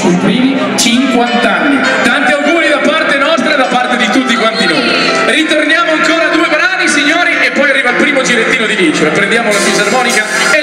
sui primi 50 anni. Tanti auguri da parte nostra e da parte di tutti quanti noi. Ritorniamo ancora a due brani, signori, e poi arriva il primo girettino di vincere. Prendiamo la fisarmonica e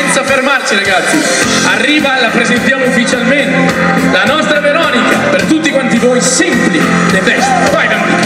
senza fermarci ragazzi. Arriva, la presentiamo ufficialmente, la nostra Veronica, per tutti quanti voi, Simpli, le best. Vai Veronica!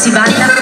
Si balla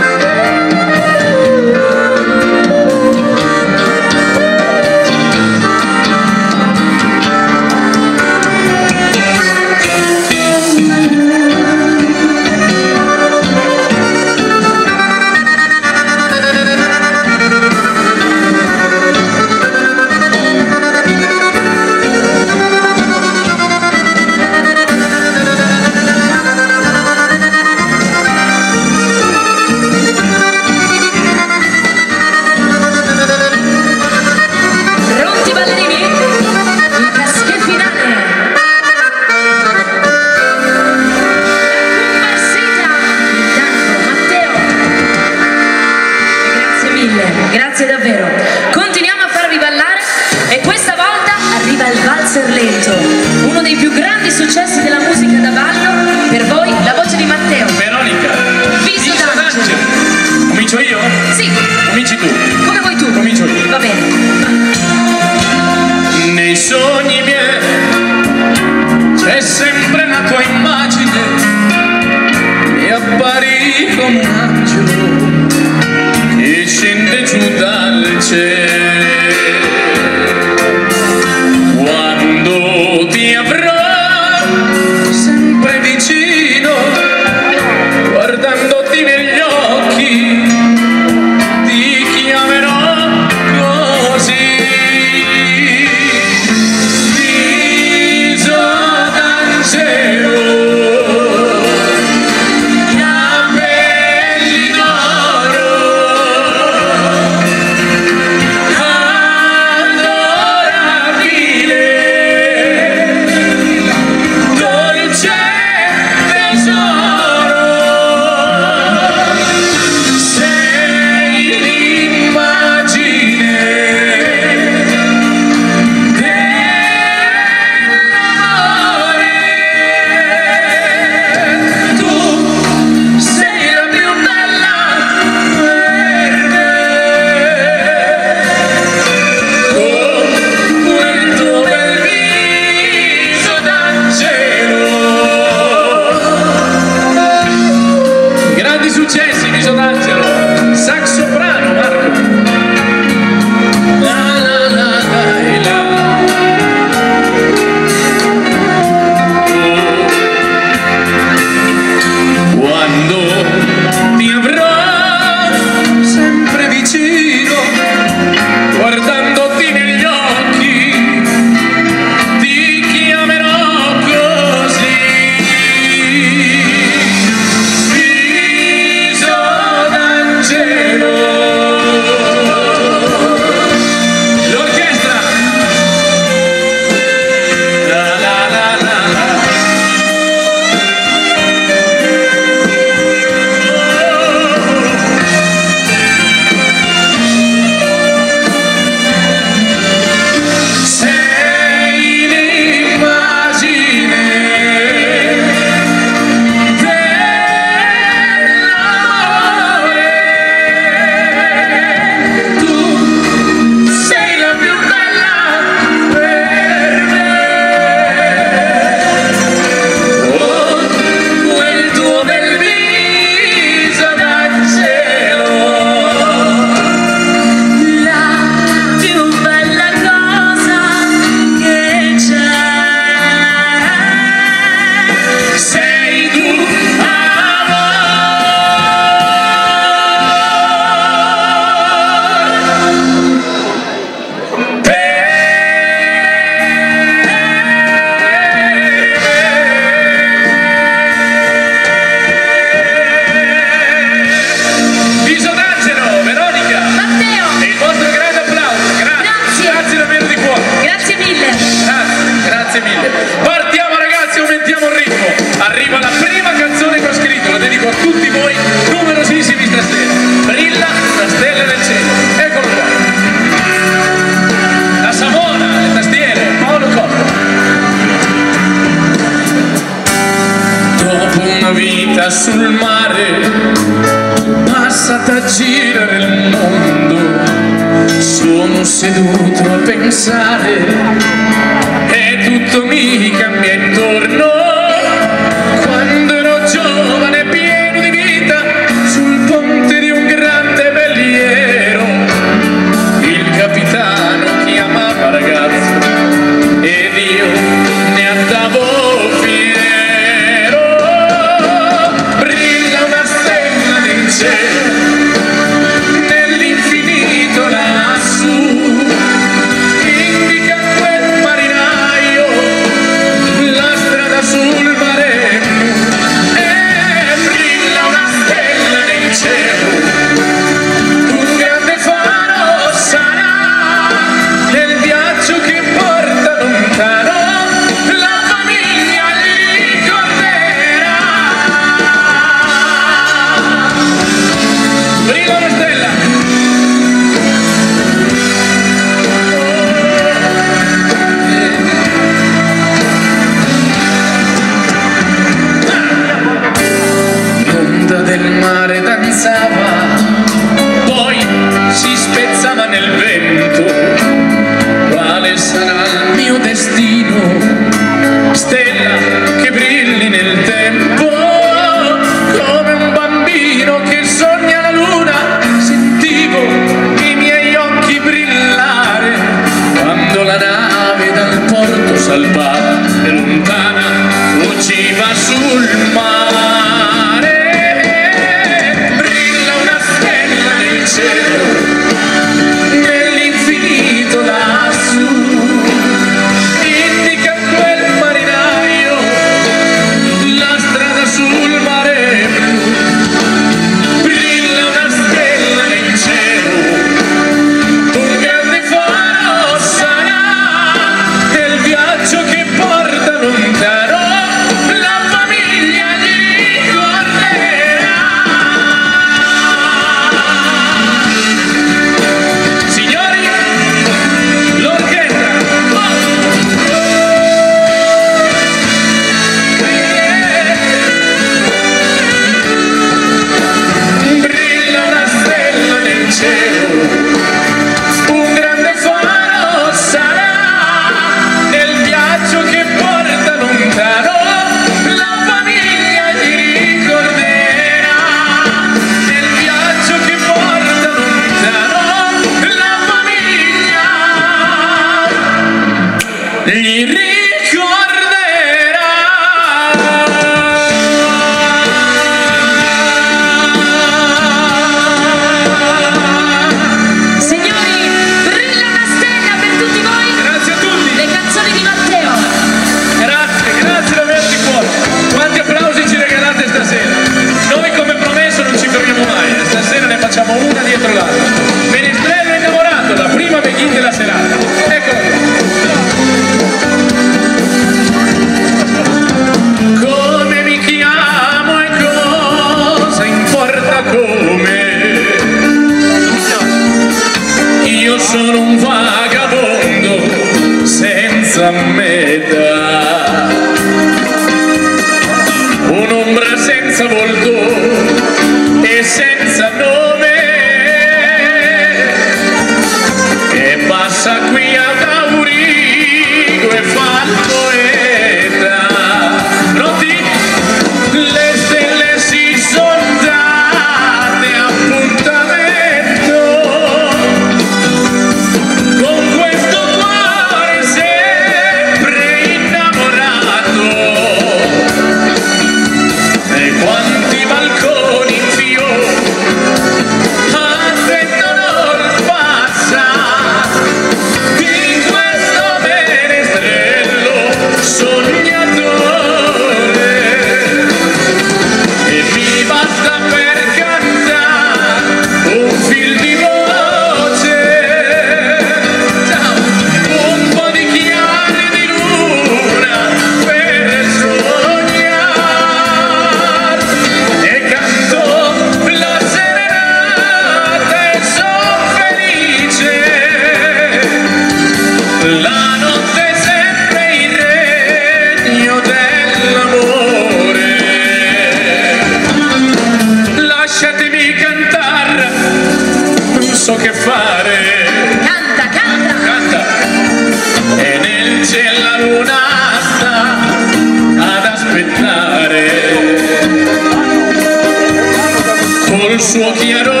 suo chiaro